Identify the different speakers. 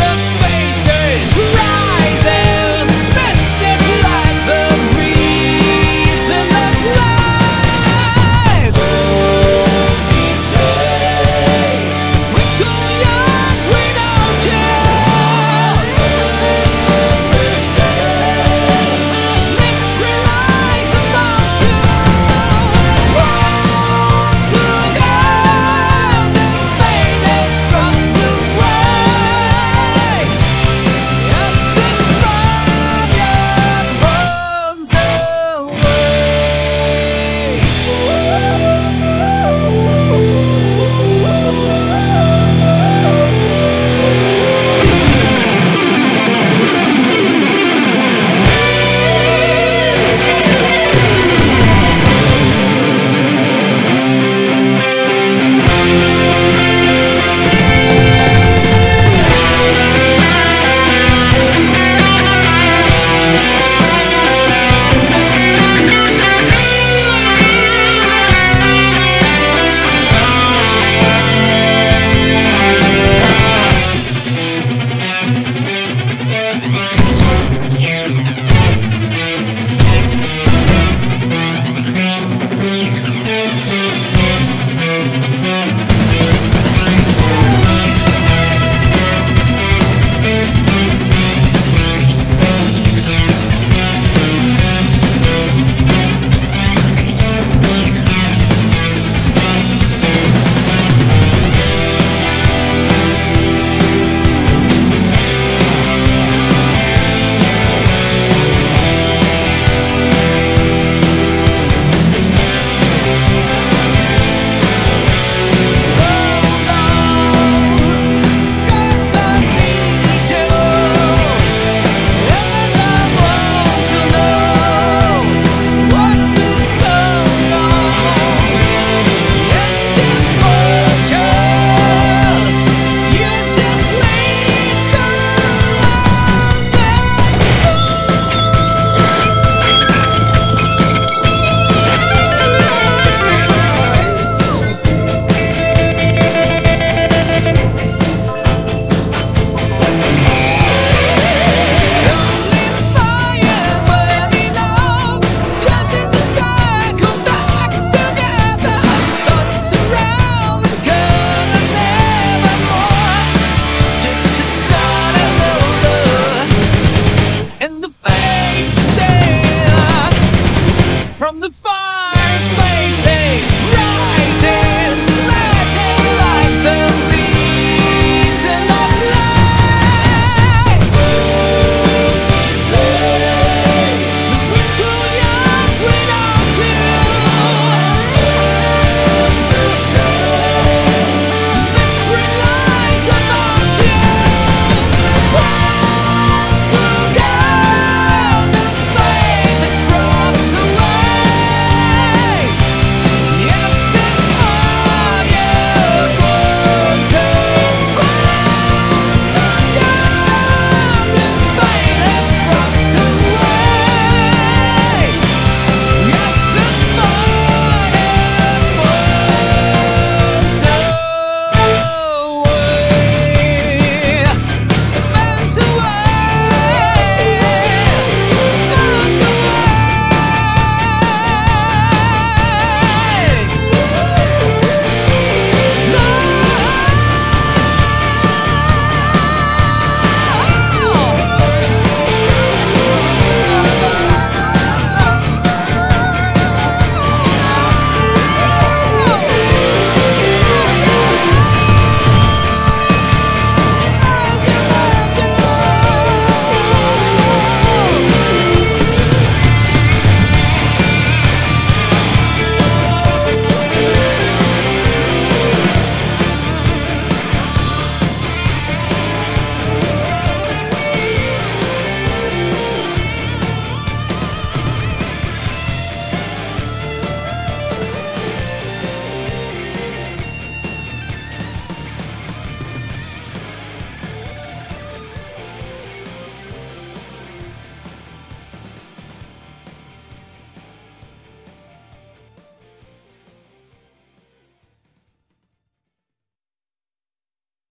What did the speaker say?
Speaker 1: other faces rising.